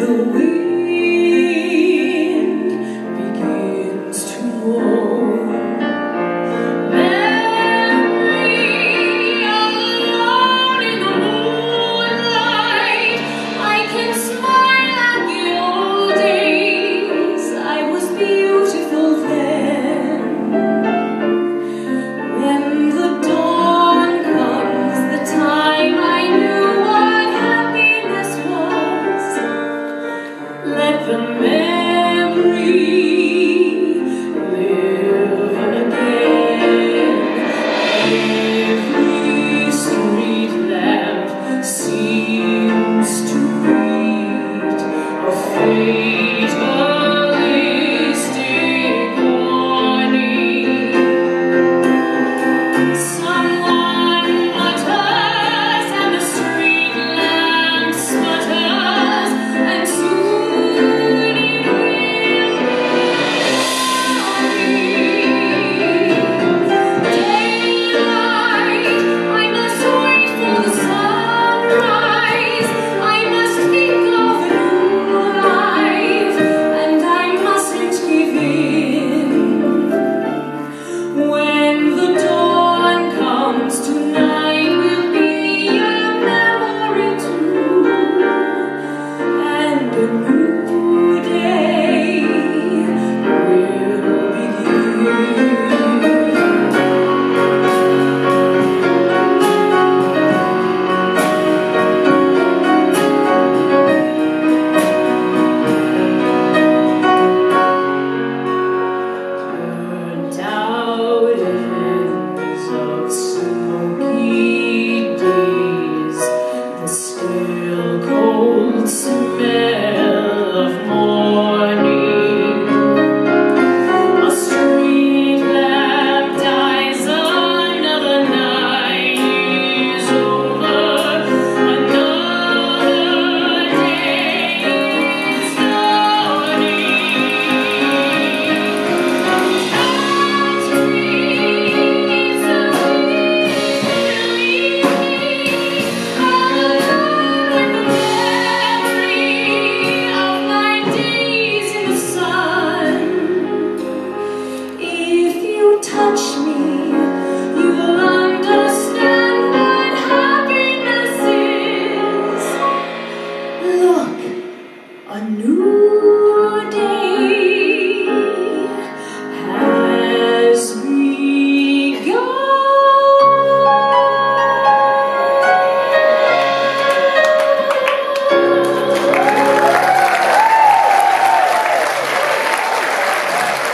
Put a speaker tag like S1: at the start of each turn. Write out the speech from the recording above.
S1: know you. a new